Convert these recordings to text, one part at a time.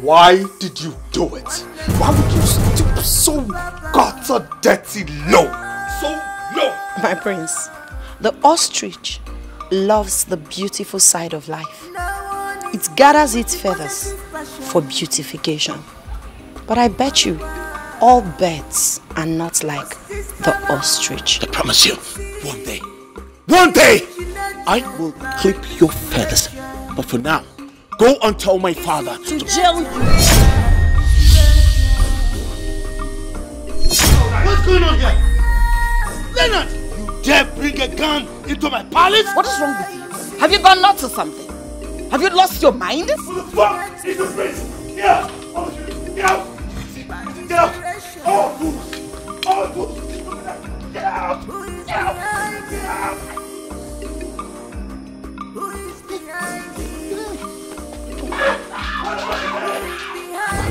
Why did you do it? Why would you stoop so gutter dirty low? So low! My prince, the ostrich loves the beautiful side of life. It gathers its feathers for beautification. But I bet you, all birds are not like the ostrich. I promise you, one day, one day, I will clip your feathers. But for now, go and tell my father to jail you. What's going on here? Leonard, you dare bring a gun into my palace? What is wrong with you? Have you gone nuts or something? Have you lost your mind? Who the fuck is this place? Get out! Get out! Get out!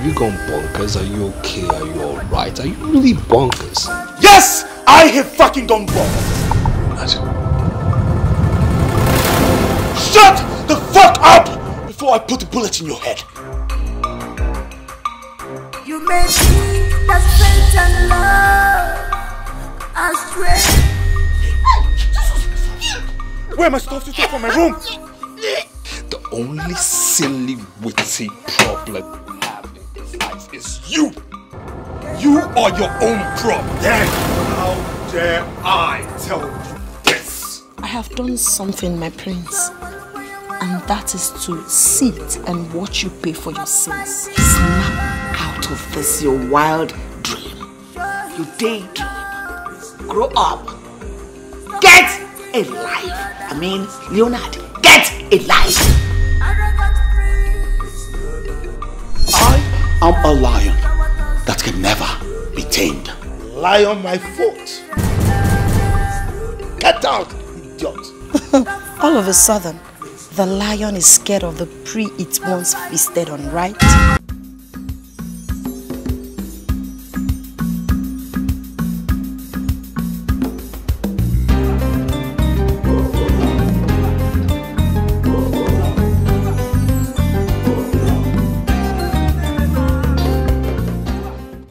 You gone bonkers? Are you okay? Are you alright? Are you really bonkers? Yes! I have fucking gone bonkers! Shut the fuck up before I put a bullet in your head! You may be that faith and love astray. Where am I supposed to take from my room? The only silly, witty problem life is you. You are your own problem. How dare I tell you this? I have done something, my prince. And that is to sit and watch you pay for your sins. Snap out of this your wild dream. You daydream. Grow up. Get a life. I mean, Leonard, get a life. I am a lion that can never be tamed. Lie on my foot. Get out, idiot. All of a sudden, the lion is scared of the prey it once feasted on, right?